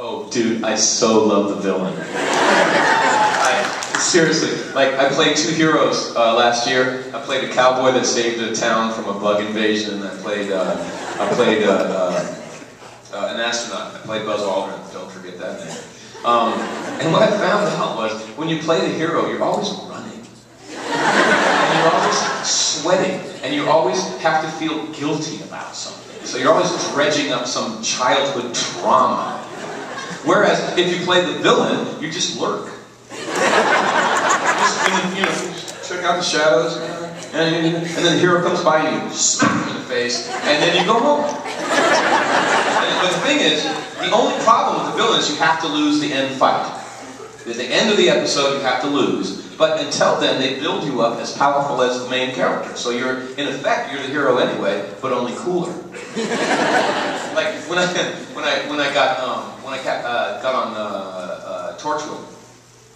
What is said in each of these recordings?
Oh, dude, I so love the villain. I, seriously, like I played two heroes uh, last year. I played a cowboy that saved a town from a bug invasion. I played, uh, I played uh, uh, uh, an astronaut. I played Buzz Aldrin. Don't forget that name. Um, and what I found out was when you play the hero, you're always running, and you're always sweating, and you always have to feel guilty about something. So you're always dredging up some childhood trauma. Whereas if you play the villain, you just lurk. just, you know, check out the shadows, and, and then the hero comes by and you smack him in the face, and then you go home. But the thing is, the only problem with the villain is you have to lose the end fight. At the end of the episode, you have to lose. But until then, they build you up as powerful as the main character. So you're, in effect, you're the hero anyway, but only cooler. like when I when I when I got um, when I got, uh, got on uh, uh, Torchwood,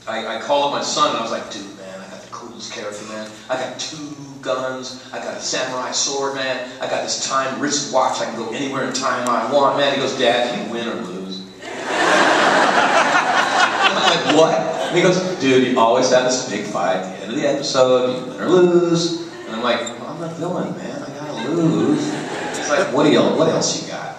I, I called up my son and I was like, dude, man, I got the coolest character, man. I got two guns. I got a samurai sword, man. I got this time wrist watch. I can go anywhere in time I want, man. He goes, Dad, you win or lose. I'm like, what? And he goes, dude, you always have this big fight at the end of the episode. You win or lose. And I'm like, well, I'm the villain, man. I gotta lose. It's like, what, do you, what else you got?